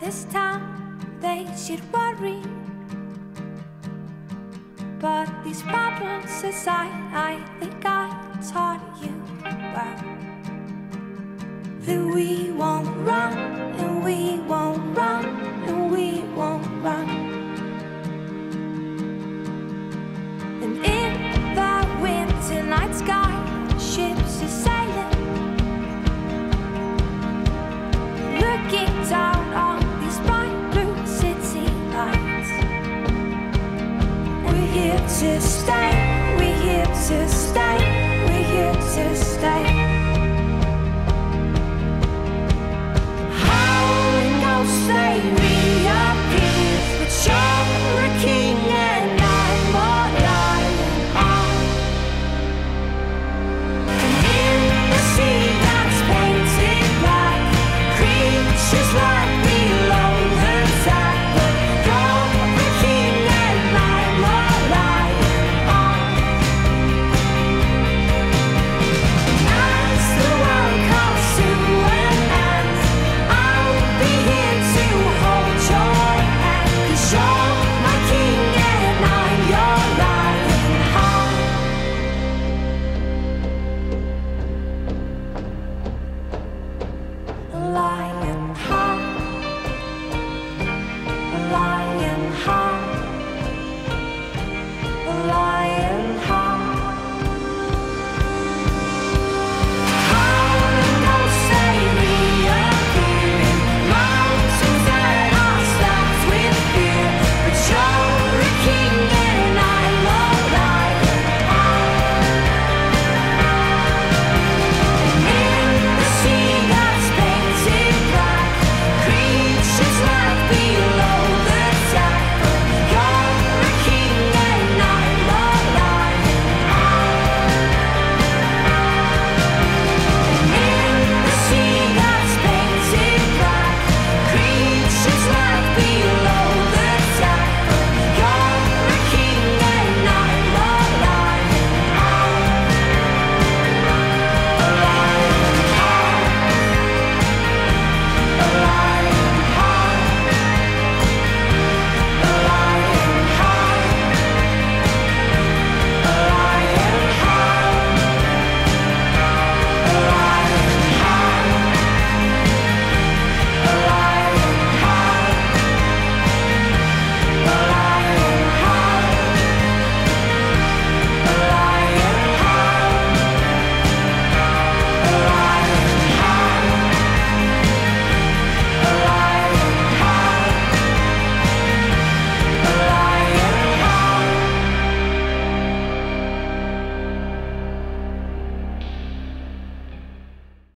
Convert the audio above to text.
this town, they should worry. But these problems aside, I think I taught you well. That here to stay, we're here to stay, we're here to stay.